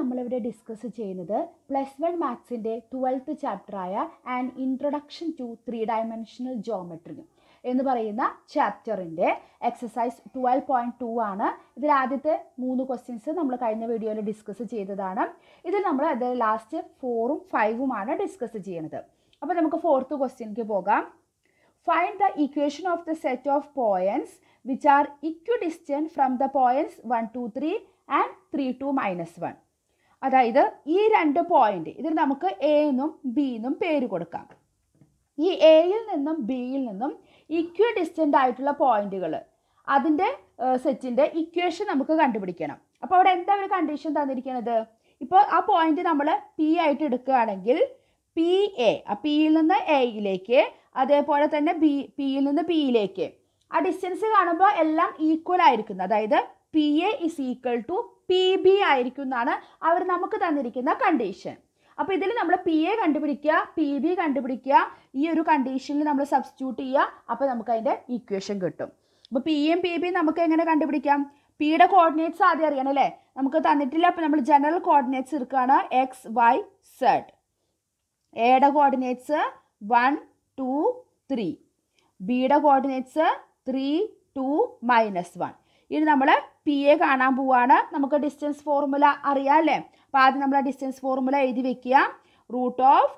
നമ്മളിവിടെ ഡിസ്കസ് ചെയ്യുന്നത് plus one മാത്സിന്റെ twelfth ചാപ്റ്ററായ and introduction to three dimensional geometry എന്ന് പറയുന്ന ചാപ്റ്ററിന്റെ എക്സസൈസ് ട്വൽവ് പോയിന്റ് ടു ആണ്. ഇതിൽ ആദ്യത്തെ മൂന്ന് ക്വസ്റ്റ്യൻസ് നമ്മൾ കഴിഞ്ഞ വീഡിയോയിൽ ഡിസ്കസ് ചെയ്തതാണ്. ഇതിൽ നമ്മൾ അത് ലാസ്റ്റ് ഫോറും ഫൈവുമാണ് ഡിസ്കസ് ചെയ്യുന്നത് അപ്പോൾ നമുക്ക് ഫോർത്ത് ക്വസ്റ്റ്യൻക്ക് പോകാം. Find the equation of the set of points which are equidistant from the points one two three and three two minus one അതായത് ഈ രണ്ട് പോയിന്റ് ഇതിന് നമുക്ക് എ എന്നും ബി എന്നും പേര് കൊടുക്കാം. ഈ എയിൽ നിന്നും ബിയിൽ നിന്നും ഇക്വിഡിസ്റ്റന്റ് ആയിട്ടുള്ള പോയിന്റുകൾ അതിന്റെ സെറ്റിന്റെ ഇക്വേഷൻ നമുക്ക് കണ്ടുപിടിക്കണം. അപ്പോൾ അവിടെ എന്താ ഒരു കണ്ടീഷൻ തന്നിരിക്കുന്നത് ഇപ്പോൾ ആ പോയിന്റ് നമ്മൾ പി ആയിട്ട് എടുക്കുകയാണെങ്കിൽ പി എ ആ പിയിൽ നിന്ന് എയിലേക്ക് അതേപോലെ തന്നെ ബി പിയിൽ നിന്ന് ബിയിലേക്ക് ആ ഡിസ്റ്റൻസ് കാണുമ്പോൾ എല്ലാം ഈക്വൽ ആയിരിക്കുന്നു. അതായത് P A is equal to P B ആയിരിക്കും എന്നാണ് അവർ നമുക്ക് തന്നിരിക്കുന്ന കണ്ടീഷൻ അപ്പോൾ ഇതിൽ നമ്മൾ പി എ കണ്ടുപിടിക്കുക പി ബി കണ്ടുപിടിക്കുക ഈ ഒരു കണ്ടീഷനിൽ നമ്മൾ സബ്സ്റ്റിറ്റ്യൂട്ട് ചെയ്യുക അപ്പോൾ നമുക്ക് അതിന്റെ ഇക്വേഷൻ കിട്ടും. അപ്പോൾ പി എം പി ബി നമുക്ക് എങ്ങനെ കണ്ടുപിടിക്കാം? പിയുടെ കോർഡിനേറ്റ്സ് ആദ്യം അറിയണം അല്ലേ? നമുക്ക് തന്നിട്ടില്ല അപ്പോൾ നമ്മൾ ജനറൽ കോർഡിനേറ്റ്സ് എടുക്കുകയാണ് എക്സ് വൈ സെഡ് എയുടെ കോർഡിനേറ്റ്സ് വൺ ടു ത്രീ ബിയുടെ coordinates three two minus one ഇനി നമ്മൾ പി എ കാണാൻ പോവാണ്. നമുക്ക് ഡിസ്റ്റൻസ് ഫോർമുല അറിയാം അല്ലേ? അപ്പോൾ ആദ്യം നമ്മൾ ആ ഡിസ്റ്റൻസ് ഫോർമുല എഴുതി വെക്കുക. റൂട്ട് ഓഫ്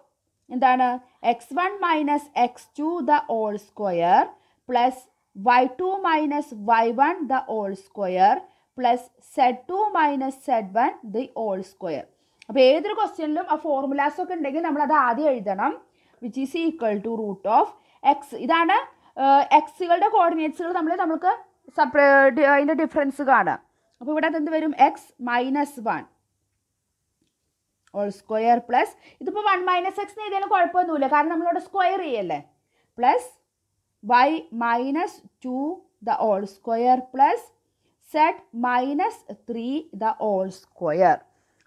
എന്താണ്? X one minus X two the whole square plus Y two minus Y one the whole square plus Z two minus Z one the whole square അപ്പോൾ ഏതൊരു ക്വസ്റ്റ്യനിലും ആ ഫോർമുലാസ് ഒക്കെ ഉണ്ടെങ്കിൽ നമ്മൾ അത് ആദ്യം എഴുതണം. Which is equal to root of X ഇതാണ് എക്സുകളുടെ കോർഡിനേറ്റ്സുകൾ നമ്മൾ നമുക്ക് സെപ്പറേ അതിന്റെ ഡിഫറൻസ് കാണാം. അപ്പോൾ ഇവിടെ അതെന്ത് വരും? X minus one whole square plus ഇതിപ്പോൾ വൺ മൈനസ് എക്സ് എഴുതിയാലും കുഴപ്പമൊന്നുമില്ല. കാരണം നമ്മളോട് സ്ക്വയർ ചെയ്യല്ലേ? Plus Y minus two the whole square plus Z minus three the whole square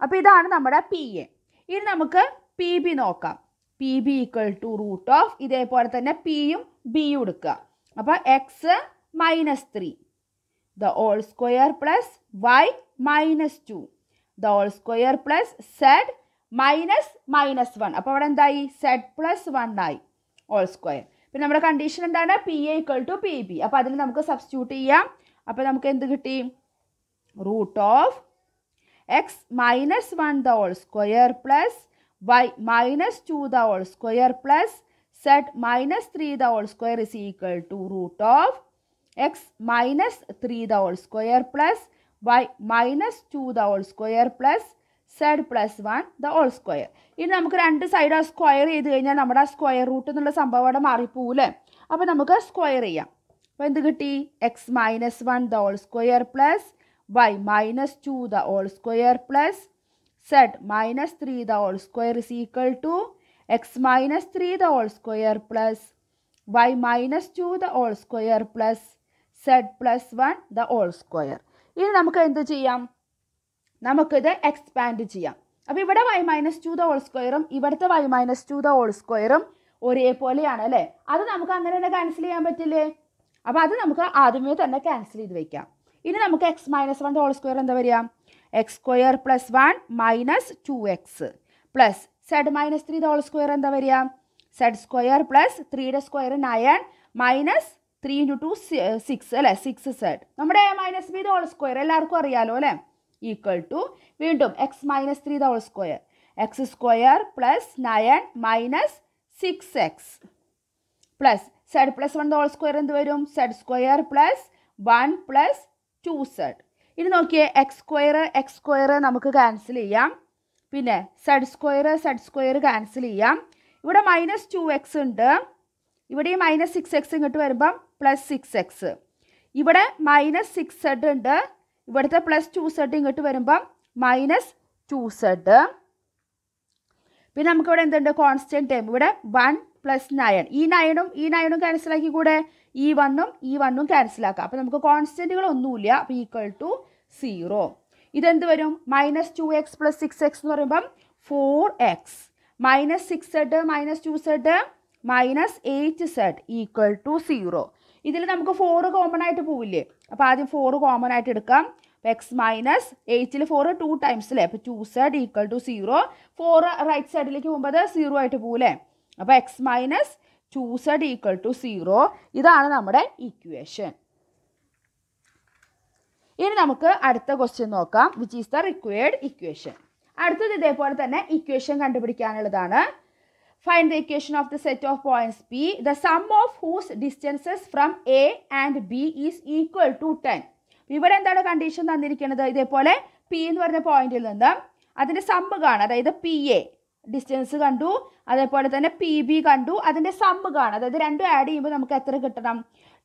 അപ്പോൾ ഇതാണ് നമ്മുടെ പി എ ഇനി നമുക്ക് പി ബി നോക്കാം. P B equal to root of ഇതേപോലെ തന്നെ പിയും ബിയും എടുക്കുക. അപ്പോൾ X minus three the whole square plus Y minus two the whole square plus Z minus minus one അപ്പോൾ അവിടെ എന്തായി? സെഡ് പ്ലസ് വൺ ആയി. ഓൾ സ്ക്വയർ പിന്നെ നമ്മുടെ കണ്ടീഷൻ എന്താണ്? P A equal to P B അപ്പോൾ അതിൽ നമുക്ക് സബ്സ്റ്റിറ്റ്യൂട്ട് ചെയ്യാം. അപ്പോൾ നമുക്ക് എന്ത് കിട്ടി? Root of X minus one the whole square plus Y minus two the whole square plus Z minus three the whole square is equal to root of X minus three the whole square plus Y minus two the whole square plus Z plus one the whole square ഇനി നമുക്ക് രണ്ട് side ആ square ചെയ്ത് കഴിഞ്ഞാൽ നമ്മുടെ ആ square root എന്നുള്ള സംഭവം അവിടെ മാറിപ്പോവില്ലേ? അപ്പോൾ നമുക്ക് സ്ക്വയർ ചെയ്യാം. അപ്പോൾ എന്ത് കിട്ടി? X minus one the whole square plus Y minus two the whole square plus Z minus three the whole square is equal to X minus three the whole square plus Y minus two the whole square plus Z plus one the whole square ഇനി നമുക്ക് എന്ത് ചെയ്യാം? നമുക്കിത് expand ചെയ്യാം. അപ്പോൾ ഇവിടെ Y minus two the whole സ്ക്വയറും ഇവിടുത്തെ Y minus two the whole സ്ക്വയറും ഒരേപോലെയാണ് അല്ലേ? അത് നമുക്ക് അങ്ങനെ തന്നെ ക്യാൻസൽ ചെയ്യാൻ പറ്റില്ലേ? അപ്പോൾ അത് നമുക്ക് ആദ്യമേ തന്നെ ക്യാൻസൽ ചെയ്ത് വയ്ക്കാം ഇനി നമുക്ക് X minus one whole square എന്താ വരിക? X square plus one minus two X plus Z minus three whole square എന്താ വരിക? സെഡ് സ്ക്വയർ പ്ലസ് ത്രീയുടെ square nine minus three into two six അല്ലേ? സിക്സ് സെഡ് നമ്മുടെ A minus B whole square എല്ലാവർക്കും അറിയാലോ അല്ലേ? ഈക്വൽ ടു വീണ്ടും X minus three whole square X square plus nine minus six X plus Z plus one whole square എന്ത് വരും? Z square plus one plus two Z ഇനി നോക്കിയേ X square X square നമുക്ക് cancel ചെയ്യാം. പിന്നെ Z square Z square cancel ചെയ്യാം. ഇവിടെ minus two X ഉണ്ട്. ഇവിടെ ഈ മൈനസ് സിക്സ് എക്സ് ഇങ്ങോട്ട് വരുമ്പം പ്ലസ് സിക്സ് എക്സ് ഇവിടെ മൈനസ് സിക്സ് സെഡ് ഉണ്ട്. ഇവിടുത്തെ പ്ലസ് ടു സെഡ് ഇങ്ങോട്ട് വരുമ്പം മൈനസ് ടു സെഡ് പിന്നെ നമുക്കിവിടെ എന്തുണ്ട്? കോൺസ്റ്റന്റ് ടൈം ഇവിടെ വൺ പ്ലസ് നയൻ ഈ നയനും ഈ നയനും ക്യാൻസലാക്കി കൂടെ? ഈ വണ്ണും ഈ വണ്ണും ക്യാൻസലാക്കാം അപ്പോൾ നമുക്ക് കോൺസ്റ്റന്റുകൾ ഒന്നുമില്ല. അപ്പോൾ ഈക്വൽ ടു സീറോ ഇതെന്ത് വരും? Minus two X plus six X എന്ന് പറയുമ്പം four X minus six Z minus two Z minus eight Z equal to zero ഇതിൽ നമുക്ക് ഫോറ് കോമൺ ആയിട്ട് പോവില്ലേ? അപ്പോൾ ആദ്യം ഫോറ് കോമൺ ആയിട്ട് എടുക്കാം. എക്സ് മൈനസ് എയ്റ്റിൽ ഫോർ ടു ടൈംസ് അല്ലേ അപ്പോൾ two Z equal to zero four right സൈഡിലേക്ക് പോകുമ്പോൾ അത് സീറോ ആയിട്ട് പോകില്ലേ അപ്പോൾ X minus two Z equal to zero ഇതാണ് നമ്മുടെ ഇക്വേഷൻ ഇനി നമുക്ക് അടുത്ത ക്വസ്റ്റ്യൻ നോക്കാം which is the required equation അടുത്തത് ഇതേപോലെ തന്നെ ഇക്വേഷൻ കണ്ടുപിടിക്കാനുള്ളതാണ്. Find the equation of the set of points P, the sum of whose distances from A and B is equal to 10. ഇവിടെ എന്താണ് കണ്ടീഷൻ തന്നിരിക്കുന്നത്? ഇതേപോലെ പി എന്ന് പറഞ്ഞ പോയിന്റിൽ നിന്ന് അതിന്റെ സമ്മ് കാണുക അതായത് പി എ ഡിസ്റ്റൻസ് കണ്ടു. അതേപോലെ തന്നെ പി ബി കണ്ടു. അതിന്റെ സമ്മ് കാണുക അതായത് രണ്ടും ആഡ് ചെയ്യുമ്പോൾ നമുക്ക് എത്ര കിട്ടണം?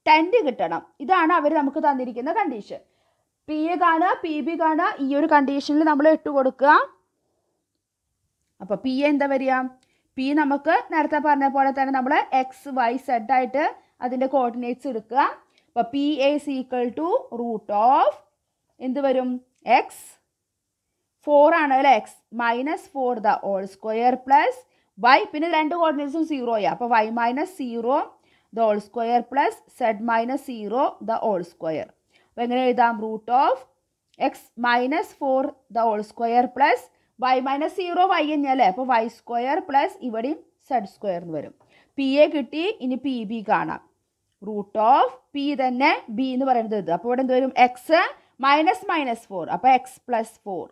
ടെന്റ് കിട്ടണം. ഇതാണ് അവർ നമുക്ക് തന്നിരിക്കുന്ന കണ്ടീഷൻ പി എ കാണുക പി ബി കാണുക ഈ ഒരു കണ്ടീഷനിൽ നമ്മൾ ഇട്ട് കൊടുക്കുക. അപ്പോൾ പി എ എന്താ വരിക? പി നമുക്ക് നേരത്തെ പറഞ്ഞ പോലെ തന്നെ നമ്മൾ എക്സ് വൈ സെഡ് ആയിട്ട് അതിന്റെ കോർഡിനേറ്റ്സ് എടുക്കുക. അപ്പോൾ P A C equal to root of എന്ത് വരും? എക്സ് ഫോർ ആണ് അല്ലേ? X minus four the whole square plus y പിന്നെ രണ്ട് കോർഡിനേറ്റ്സും സീറോയാണ് അപ്പോൾ y minus zero the whole square plus z minus zero the whole square അപ്പോൾ എങ്ങനെ എഴുതാം? Root of x minus four the whole square plus y minus zero y തന്നെയല്ലേ അപ്പോൾ വൈ സ്ക്വയർ പ്ലസ് ഇവിടെയും സെഡ് സ്ക്വയർ എന്ന് വരും. P A കിട്ടി ഇനി പി ബി കാണാം. റൂട്ട് ഓഫ് പി തന്നെ ബി എന്ന് പറയുന്നത് ഇത്. അപ്പോൾ ഇവിടെ എന്ത് വരും? എക്സ് മൈനസ് മൈനസ് ഫോർ അപ്പോൾ x plus four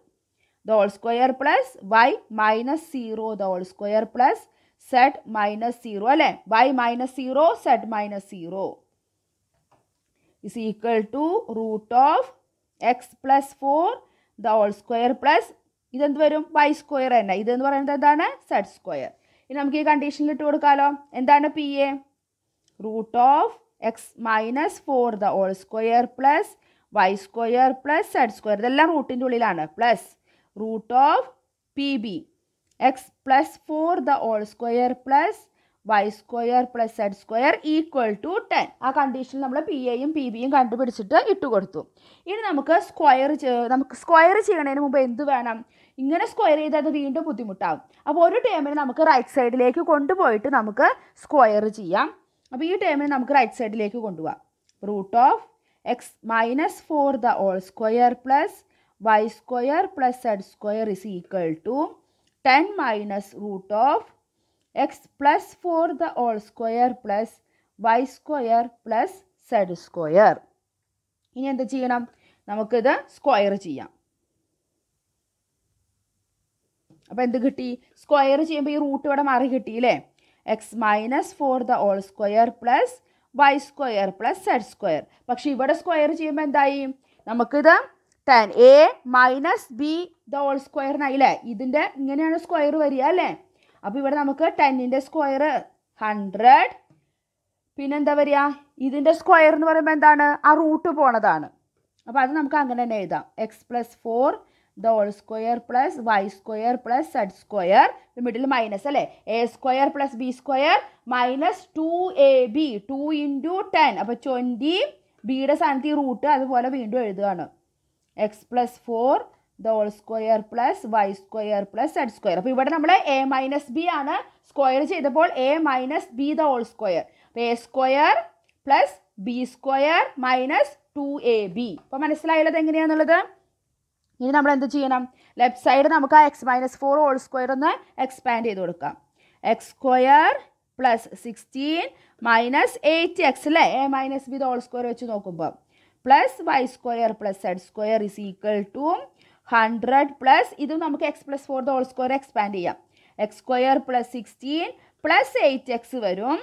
the whole square plus y minus zero the whole square plus z minus zero അല്ലേ? Y minus zero z minus zero is equal to root of x plus four the whole square plus ഇതെന്ത് വരും? Y square തന്നെ. ഇതെന്ന് പറയുന്നത് എന്താണ്? Z square ഇനി നമുക്ക് ഈ കണ്ടീഷനിൽ ഇട്ട് കൊടുക്കാമല്ലോ എന്താണ് P A root of x minus four the whole square plus y square plus z square ഇതെല്ലാം റൂട്ടിന്റെ ഉള്ളിലാണ്. Plus root of P B x plus four the whole square plus y square plus z square equal to ten ആ condition നമ്മൾ P എയും P ബിയും കണ്ടുപിടിച്ചിട്ട് ഇട്ട് കൊടുത്തു. ഇനി നമുക്ക് സ്ക്വയർ നമുക്ക് സ്ക്വയർ ചെയ്യണതിന് മുമ്പ് എന്ത് വേണം? ഇങ്ങനെ സ്ക്വയർ ചെയ്താൽ അത് വീണ്ടും ബുദ്ധിമുട്ടാകും അപ്പോൾ ഒരു ടേമിന് നമുക്ക് റൈറ്റ് സൈഡിലേക്ക് കൊണ്ടുപോയിട്ട് നമുക്ക് സ്ക്വയർ ചെയ്യാം. അപ്പോൾ ഈ ടേമിന് നമുക്ക് റൈറ്റ് സൈഡിലേക്ക് കൊണ്ടുപോകാം root of x minus four the whole square plus y square plus z square is equal to ten minus root of x plus four the whole square plus y square plus z square ഇനി എന്ത് ചെയ്യണം? നമുക്കിത് square ചെയ്യാം. അപ്പോൾ എന്ത് കിട്ടി? Square ചെയ്യുമ്പോൾ ഈ റൂട്ട് ഇവിടെ മാറി കിട്ടിയില്ലേ x minus four the whole square plus y square plus z square പക്ഷേ ഇവിടെ സ്ക്വയർ ചെയ്യുമ്പോൾ എന്തായി? നമുക്കിത് ten A minus B the whole സ്ക്വയറിനായില്ലേ ഇതിന്റെ ഇങ്ങനെയാണ് സ്ക്വയർ വരിക അല്ലേ അപ്പോൾ ഇവിടെ നമുക്ക് ടെന്നിന്റെ സ്ക്വയർ ഹൺഡ്രഡ് പിന്നെന്താ വരിക? ഇതിന്റെ സ്ക്വയർ എന്ന് പറയുമ്പോൾ എന്താണ്? ആ റൂട്ട് പോണതാണ്. അപ്പോൾ അത് നമുക്ക് അങ്ങനെ തന്നെ എഴുതാം. X plus four the whole square plus y square plus z square middle minus അല്ലേ? A square plus B square minus two A B two into ten അപ്പോൾ ട്വന്റി ബിയുടെ സ്ഥാനത്ത് ഈ റൂട്ട് അതുപോലെ വീണ്ടും എഴുതുകയാണ്. X plus four the whole square plus y square plus z square അപ്പോൾ ഇവിടെ നമ്മൾ എ മൈനസ് ബി ആണ് സ്ക്വയർ ചെയ്തപ്പോൾ A minus B the whole square അപ്പോൾ A square plus B square minus two A B അപ്പോൾ മനസ്സിലായുള്ളത് എങ്ങനെയാണെന്നുള്ളത് ഇനി നമ്മൾ എന്ത് ചെയ്യണം? ലെഫ്റ്റ് സൈഡ് നമുക്ക് ആ x minus four whole square ഒന്ന് എക്സ്പാൻഡ് ചെയ്ത് കൊടുക്കാം. X square plus sixteen minus eight x അല്ലേ A minus B the whole square വെച്ച് നോക്കുമ്പോൾ plus y square plus z square is equal to hundred plus ഇത് നമുക്ക് x plus four whole square expand ചെയ്യാം. X square plus sixteen plus eight x വരും.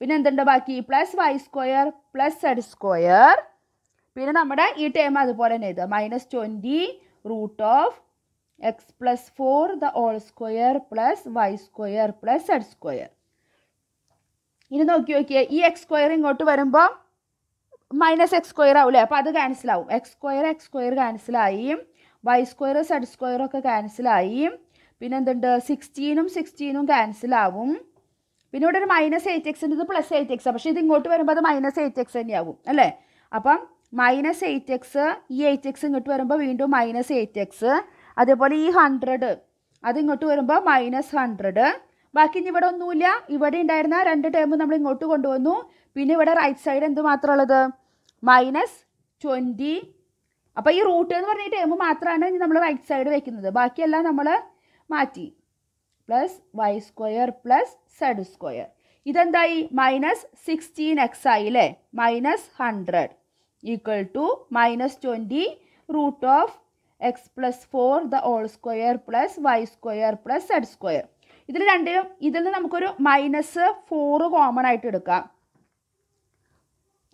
പിന്നെ എന്തുണ്ട് ബാക്കി? Plus y square plus z square പിന്നെ നമ്മുടെ ഈ ടേം അതുപോലെ തന്നെ എഴുതുക minus twenty root of x plus four the whole square plus y square plus z square ഇനി നോക്കി നോക്കിയേ ഈ എക്സ് സ്ക്വയർ ഇങ്ങോട്ട് വരുമ്പോൾ മൈനസ് എക്സ് സ്ക്വയർ ആവില്ലേ? അപ്പോൾ അത് ക്യാൻസൽ ആവും. എക്സ് സ്ക്വയർ എക്സ് സ്ക്വയർ ക്യാൻസലായി വൈ സ്ക്വയർ സെഡ് സ്ക്വയർ ഒക്കെ ക്യാൻസലായി പിന്നെ എന്തുണ്ട്? സിക്സ്റ്റീനും സിക്സ്റ്റീനും ക്യാൻസലാവും പിന്നെ ഇവിടെ ഒരു മൈനസ് എയ്റ്റ് എക്സ് ഉണ്ട്. ഇത് പ്ലസ് എയ്റ്റ് എക്സ് പക്ഷേ ഇത് ഇങ്ങോട്ട് വരുമ്പോൾ അത് മൈനസ് എയ്റ്റ് എക്സ് തന്നെയാവും അല്ലേ? അപ്പം മൈനസ് എയ്റ്റ് എക്സ് ഈ എയ്റ്റ് എക്സ് ഇങ്ങോട്ട് വരുമ്പോൾ വീണ്ടും മൈനസ് എയ്റ്റ് എക്സ് അതേപോലെ ഈ ഹൺഡ്രഡ് അത് ഇങ്ങോട്ട് വരുമ്പോൾ മൈനസ് ഹൺഡ്രഡ് ബാക്കി ഇനി ഇവിടെ ഒന്നുമില്ല. ഇവിടെ ഉണ്ടായിരുന്ന രണ്ട് ടേം നമ്മൾ ഇങ്ങോട്ട് കൊണ്ടുവന്നു. പിന്നെ ഇവിടെ റൈറ്റ് സൈഡ് എന്ത് മാത്രമുള്ളത് മൈനസ് ട്വന്റി അപ്പോൾ ഈ റൂട്ട് എന്ന് പറഞ്ഞ ടേം മാത്രമാണ് നമ്മൾ റൈറ്റ് സൈഡ് വെക്കുന്നത്. ബാക്കിയെല്ലാം നമ്മൾ മാറ്റി. Plus y square plus z square ഇതെന്തായി? Minus sixteen x ആയി അല്ലേ minus hundred equal to minus twenty root of x plus four the whole square plus y square plus z square ഇതിൽ രണ്ടിലും ഇതിൽ നിന്ന് നമുക്കൊരു മൈനസ് ഫോറ് കോമൺ ആയിട്ട് എടുക്കാം.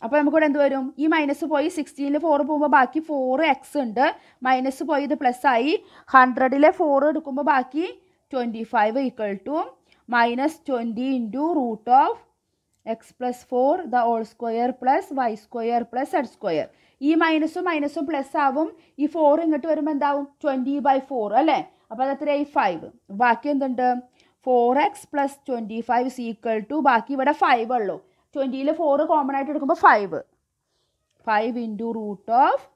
അപ്പോൾ നമുക്കിവിടെ എന്ത് വരും? ഈ മൈനസ് പോയി സിക്സ്റ്റീനിൽ ഫോർ പോകുമ്പോൾ ബാക്കി ഫോർ എക്സ് ഉണ്ട്. മൈനസ് പോയി ഇത് പ്ലസ് ആയി. ഹൺഡ്രഡിലെ ഫോർ എടുക്കുമ്പോൾ ബാക്കി twenty five equal to minus twenty into root of x plus four the whole square plus y square plus z square ഈ മൈനസും മൈനസും പ്ലസ് ആവും. ഈ ഫോർ ഇങ്ങോട്ട് വരുമ്പോൾ എന്താവും? ട്വന്റി ബൈ ഫോർ അല്ലേ? അപ്പോൾ അത് എത്രയായി? ഫൈവ് ബാക്കി എന്തുണ്ട്? Four x plus twenty five equal to ബാക്കി ഇവിടെ ഫൈവ് ഉള്ളൂ. ട്വന്റിയിൽ ഫോർ കോമൺ ആയിട്ട് എടുക്കുമ്പോൾ five five into root of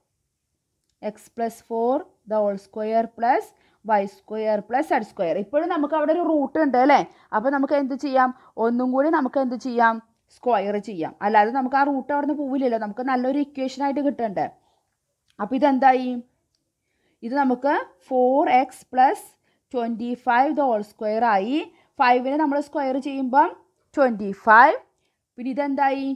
x plus four the whole square plus y square plus z square ഇപ്പോഴും നമുക്ക് അവിടെ ഒരു റൂട്ട് ഉണ്ട് അല്ലേ? അപ്പോൾ നമുക്ക് എന്ത് ചെയ്യാം? ഒന്നും കൂടി നമുക്ക് എന്ത് ചെയ്യാം? സ്ക്വയർ ചെയ്യാം. അല്ലാതെ നമുക്ക് ആ റൂട്ട് അവിടെ നിന്ന് പോവില്ലല്ലോ. നമുക്ക് നല്ലൊരു ഇക്വേഷനായിട്ട് കിട്ടണ്ടേ. അപ്പോൾ ഇതെന്തായി? ഇത് നമുക്ക് four x plus twenty five the whole square ആയി. ഫൈവിനെ നമ്മൾ സ്ക്വയർ ചെയ്യുമ്പം ട്വന്റി ഫൈവ് പിന്നെ ഇതെന്തായി?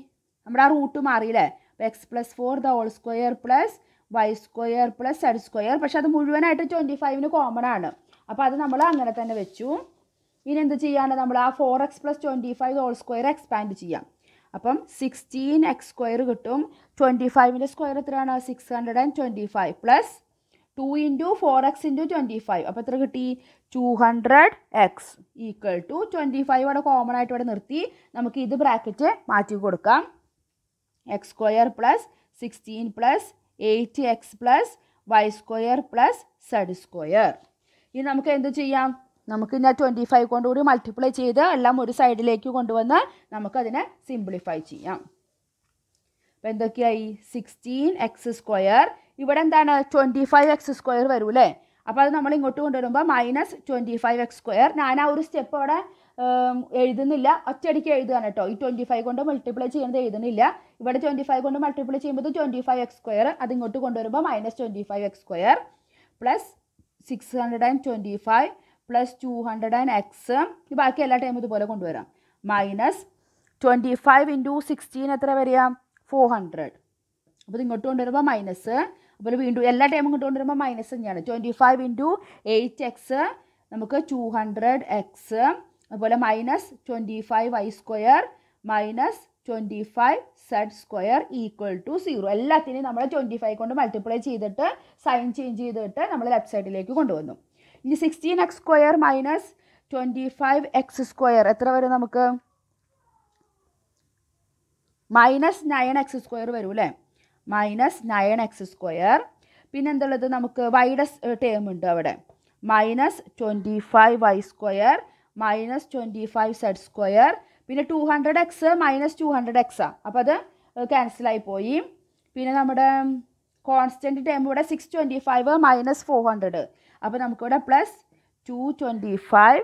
നമ്മുടെ ആ റൂട്ട് മാറിയില്ലേ? അപ്പോൾ x plus four the whole square plus y square plus z square പക്ഷെ അത് മുഴുവനായിട്ട് ട്വന്റി ഫൈവിന് കോമൺ ആണ്. അപ്പോൾ അത് നമ്മൾ അങ്ങനെ തന്നെ വെച്ചു. ഇനി എന്ത് ചെയ്യാണ് നമ്മൾ ആ four x plus twenty five whole square expand ചെയ്യാം. അപ്പം സിക്സ്റ്റീൻ എക്സ് സ്ക്വയർ കിട്ടും. ട്വന്റി ഫൈവിന്റെ സ്ക്വയർ എത്രയാണ്? Six hundred and twenty five plus two into four x into twenty five അപ്പോൾ എത്ര കിട്ടി? Two hundred x equal to twenty five അവിടെ common ആയിട്ട് ഇവിടെ നിർത്തി. നമുക്ക് ഇത് ബ്രാക്കറ്റ് മാറ്റി കൊടുക്കാം. X square plus sixteen plus eight x plus y square plus z square ഇനി നമുക്ക് എന്ത് ചെയ്യാം? നമുക്ക് ഞാൻ ട്വന്റി ഫൈവ് കൊണ്ടുകൂടി മൾട്ടിപ്ലൈ ചെയ്ത് എല്ലാം ഒരു സൈഡിലേക്ക് കൊണ്ടുവന്ന് നമുക്കതിനെ സിംപ്ലിഫൈ ചെയ്യാം. അപ്പോൾ എന്തൊക്കെയായി? സിക്സ്റ്റീൻ എക്സ് സ്ക്വയർ ഇവിടെ എന്താണ്? ട്വന്റി ഫൈവ് എക്സ് സ്ക്വയർ വരും അല്ലേ അപ്പോൾ അത് നമ്മൾ ഇങ്ങോട്ട് കൊണ്ടുവരുമ്പോൾ minus twenty five x square ഞാൻ ആ ഒരു സ്റ്റെപ്പ് അവിടെ എഴുതുന്നില്ല. ഒറ്റയടിക്ക് എഴുതുകയാണ് കേട്ടോ. ഈ ട്വന്റി ഫൈവ് കൊണ്ട് മൾട്ടിപ്ലൈ ചെയ്യുന്നത് എഴുതുന്നില്ല. ഇവിടെ ട്വന്റി ഫൈവ് കൊണ്ട് മൾട്ടിപ്ലൈ ചെയ്യുമ്പോൾ ട്വന്റി ഫൈവ് എക്സ് സ്ക്വയർ അത് ഇങ്ങോട്ട് കൊണ്ടുവരുമ്പോൾ minus twenty five x square plus six hundred and twenty five plus two hundred and x ബാക്കി എല്ലാ ടൈമും ഇതുപോലെ കൊണ്ടുവരാം. Minus twenty five into sixteen എത്ര വരിക? ഫോർ ഹൺഡ്രഡ് അപ്പോൾ ഇത് ഇങ്ങോട്ട് കൊണ്ടുവരുമ്പോൾ മൈനസ് അപ്പോൾ വീണ്ടും എല്ലാ ടൈമും കിട്ടുകൊണ്ട് വരുമ്പോൾ മൈനസ് തന്നെയാണ്. Twenty five into eight x നമുക്ക് ടു ഹൺഡ്രഡ് എക്സ് അതുപോലെ minus twenty five y square minus twenty five z square equal to zero എല്ലാത്തിനെയും നമ്മൾ ട്വന്റി ഫൈവ് കൊണ്ട് മൾട്ടിപ്ലൈ ചെയ്തിട്ട് സൈൻ ചേഞ്ച് ചെയ്തിട്ട് നമ്മൾ ലെഫ്റ്റ് സൈഡിലേക്ക് കൊണ്ടുവന്നു. ഇനി sixteen x square minus twenty five x square എത്ര വരും നമുക്ക്? മൈനസ് നയൻ എക്സ് സ്ക്വയർ വരും അല്ലേ മൈനസ് നയൻ എക്സ് സ്ക്വയർ പിന്നെ എന്തുള്ളത്? നമുക്ക് വൈഡസ് ടേം ഉണ്ട് അവിടെ. Minus twenty five y square minus twenty five z square പിന്നെ two hundred x minus two hundred എക്സാണ് അപ്പോൾ അത് ക്യാൻസലായി പോയി. പിന്നെ നമ്മുടെ കോൺസ്റ്റന്റ് ടേം ഇവിടെ six twenty five minus four hundred അപ്പോൾ നമുക്കിവിടെ plus two twenty five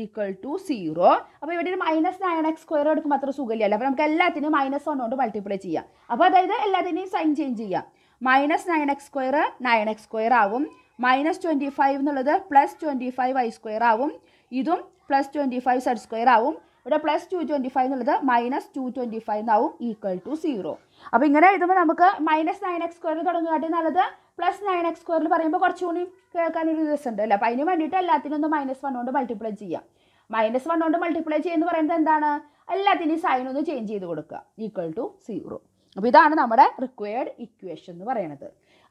equal to zero അപ്പോൾ ഇവിടെ ഒരു മൈനസ് നയൻ എക്സ് സ്ക്വയർ എടുക്കുമ്പോൾ അത്ര സുഖമില്ല അപ്പോൾ നമുക്ക് എല്ലാത്തിനും മൈനസ് വൺ കൊണ്ട് മൾട്ടിപ്ലൈ ചെയ്യാം. അപ്പോൾ അതായത് എല്ലാത്തിനെയും സൈൻ ചേഞ്ച് ചെയ്യാം. Minus nine x square nine x square ആവും. മൈനസ് ട്വന്റി ഫൈവ് എന്നുള്ളത് plus twenty five y square ആവും. ഇതും plus twenty five z square ആവും. ഇവിടെ പ്ലസ് ടു ട്വന്റി ഫൈവ് എന്നുള്ളത് മൈനസ് ടു ട്വന്റി ഫൈവ് എന്നാവും ഈക്വൽ ടു സീറോ അപ്പോൾ ഇങ്ങനെ എഴുതുമ്പോൾ നമുക്ക് മൈനസ് നയൻ എക്സ് സ്ക്വയറിൽ തുടങ്ങുകയാട്ടി നല്ലത് പ്ലസ് നയൻ എക്സ് സ്ക്വയറിൽ പറയുമ്പോൾ കുറച്ചുകൂടി കേൾക്കാനൊരു രസമുണ്ട് അല്ലേ? അപ്പോൾ അതിന് വേണ്ടിയിട്ട് എല്ലാത്തിനും ഒന്ന് മൈനസ് വൺ കൊണ്ട് മൾട്ടിപ്ലൈ ചെയ്യാം. മൈനസ് വൺ കൊണ്ട് മൾട്ടിപ്ലൈ ചെയ്യുന്നത് പറയുന്നത് എന്താണ്? എല്ലാത്തിനും സൈൻ ഒന്ന് ചേഞ്ച് ചെയ്ത് കൊടുക്കുക. ഈക്വൽ ടു സീറോ അപ്പോൾ ഇതാണ് നമ്മുടെ റിക്വയർഡ് ഇക്വേഷൻ എന്ന് പറയുന്നത്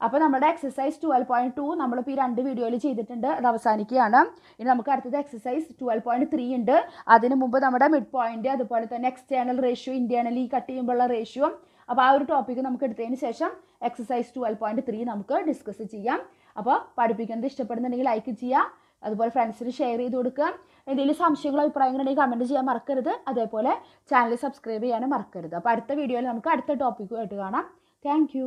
അപ്പോൾ നമ്മുടെ എക്സസൈസ് ട്വൽവ് പോയിന്റ് ടു നമ്മളിപ്പോൾ ഈ രണ്ട് വീഡിയോയിൽ ചെയ്തിട്ടുണ്ട്. അത് അവസാനിക്കുകയാണ്. ഇനി നമുക്ക് അടുത്തത് എക്സസൈസ് ട്വൽവ് പോയിന്റ് ത്രീ ഉണ്ട്. അതിന് മുമ്പ് നമ്മുടെ മിഡ് പോയിന്റ് അതുപോലെ തന്നെ എക്സ്റ്റേണൽ റേഷ്യോ ഇന്റേണലി കട്ട് ചെയ്യുമ്പോഴുള്ള റേഷ്യോ അപ്പോൾ ആ ഒരു ടോപ്പിക്ക് നമുക്ക് എടുത്തതിന് ശേഷം എക്സസൈസ് ട്വൽവ് പോയിന്റ് ത്രീ നമുക്ക് ഡിസ്കസ് ചെയ്യാം. അപ്പോൾ പഠിപ്പിക്കുന്നത് ഇഷ്ടപ്പെടുന്നുണ്ടെങ്കിൽ ലൈക്ക് ചെയ്യുക. അതുപോലെ ഫ്രണ്ട്സിന് ഷെയർ ചെയ്ത് കൊടുക്കുക. എന്തെങ്കിലും സംശയങ്ങളോ അഭിപ്രായങ്ങളുണ്ടെങ്കിൽ കമന്റ് ചെയ്യാൻ മറക്കരുത്. അതേപോലെ ചാനൽ സബ്സ്ക്രൈബ് ചെയ്യാനും മറക്കരുത്. അപ്പോൾ അടുത്ത വീഡിയോയിൽ നമുക്ക് അടുത്ത ടോപ്പിക്കുമായിട്ട് കാണാം. താങ്ക്